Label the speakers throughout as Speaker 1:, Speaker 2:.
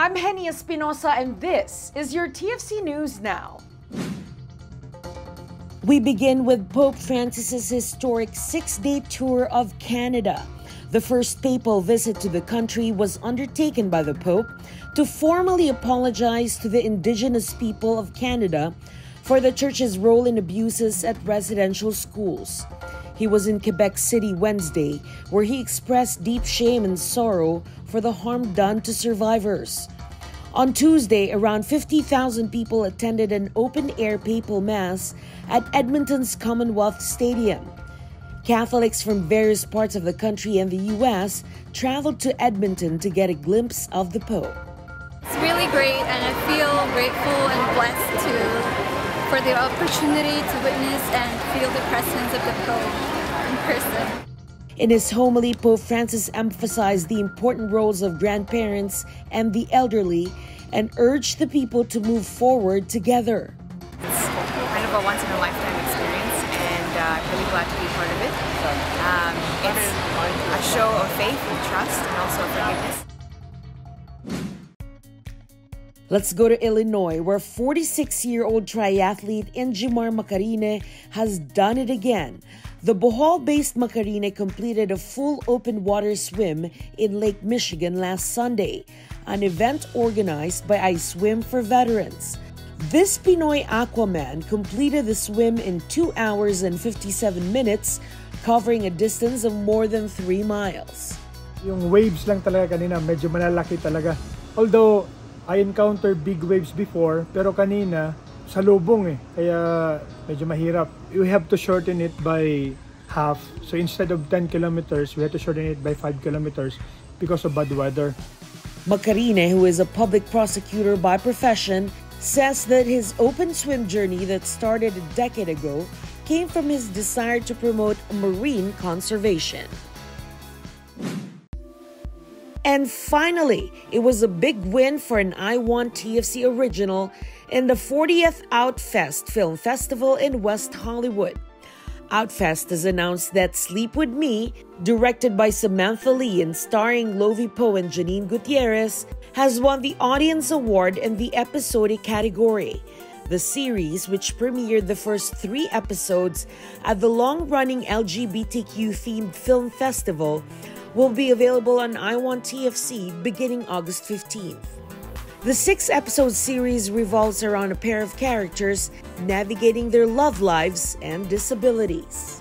Speaker 1: I'm Henni Espinosa, and this is your TFC News Now. We begin with Pope Francis's historic six day tour of Canada. The first papal visit to the country was undertaken by the Pope to formally apologize to the Indigenous people of Canada for the Church's role in abuses at residential schools. He was in Quebec City Wednesday, where he expressed deep shame and sorrow for the harm done to survivors. On Tuesday, around 50,000 people attended an open air papal mass at Edmonton's Commonwealth Stadium. Catholics from various parts of the country and the U.S. traveled to Edmonton to get a glimpse of the Pope.
Speaker 2: It's really great, and I feel grateful and blessed to for the opportunity to witness and feel the presence of the Pope in person.
Speaker 1: In his homily, Pope Francis emphasized the important roles of grandparents and the elderly and urged the people to move forward together.
Speaker 3: It's kind of a once in a lifetime experience, and uh, I'm really glad to be part of it. Um, it's a show of faith and trust and also forgiveness.
Speaker 1: Let's go to Illinois, where 46 year old triathlete Ingemar Macarine has done it again. The Bohol based Macarine completed a full open water swim in Lake Michigan last Sunday, an event organized by I Swim for Veterans. This Pinoy Aquaman completed the swim in 2 hours and 57 minutes, covering a distance of more than 3 miles.
Speaker 4: Yung waves lang talaga kanina, medyo malalaki talaga. Although, I encountered big waves before, pero kanina, sa lubong eh. Kaya medyo mahirap. We have to shorten it by half. So instead of 10 kilometers, we have to shorten it by 5 kilometers because of bad weather.
Speaker 1: Macarine, who is a public prosecutor by profession, says that his open swim journey that started a decade ago came from his desire to promote marine conservation. And finally, it was a big win for an I Want TFC original in the 40th Outfest Film Festival in West Hollywood. Outfest has announced that Sleep With Me, directed by Samantha Lee and starring Lovi Poe and Janine Gutierrez, has won the Audience Award in the episodic category. The series, which premiered the first three episodes at the long running LGBTQ themed film festival, will be available on I Want TFC beginning August 15th. The six episode series revolves around a pair of characters navigating their love lives and disabilities.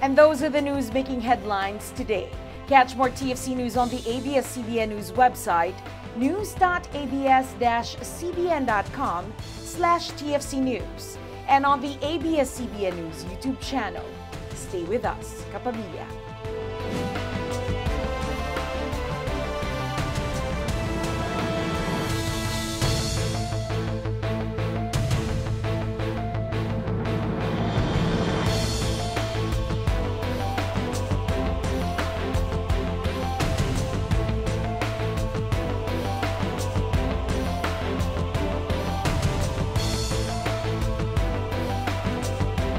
Speaker 1: And those are the news making headlines today. Catch more TFC news on the ABS CBN News website, news.abs-cbn.com slash TFC News, and on the ABS CBN News YouTube channel. Stay with us, Kapamilya.